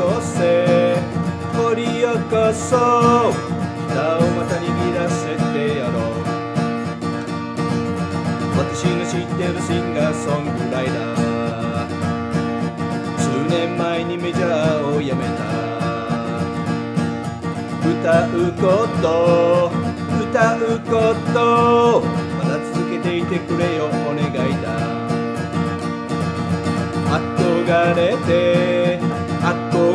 とせ。掘り起こそう。北をまた握らせてやろう。私の知ってるシンガーソングライダー。数年前にメジャーを辞めた。歌うこと。歌うこと。まだ続けていてくれよ。お願いだ。憧れて。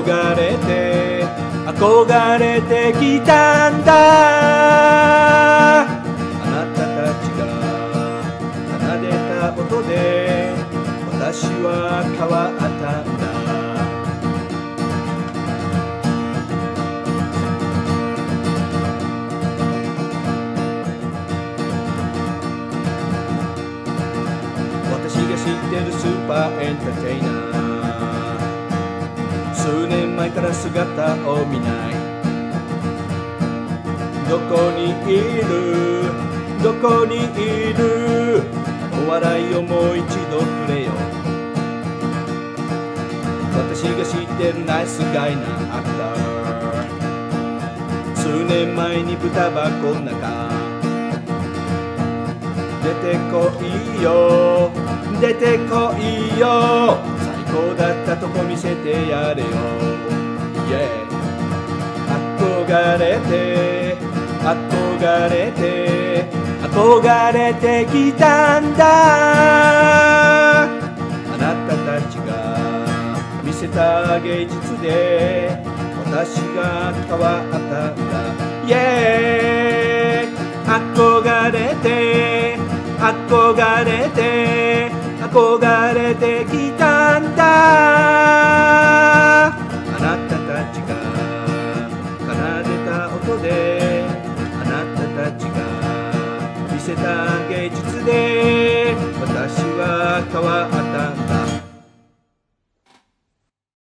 憧れて憧れてきたんだ。あなたたちが奏でた音で私は変わったんだ。私が知ってるスーパーエンターテイナー。数年前から姿を見ない。どこにいる？どこにいる？お笑いをもう一度くれよ。私が知ってるナイスガイなアクター数年前に豚箱の中。出てこいよ。出てこいよ。最高だったとこ見せてやれよ、yeah、憧れて憧れて憧れてきたんだ。あなたたちが見せた芸術で私が変わったんだ。Yeah 憧れて憧れて憧れてきたせた芸術で私は変わった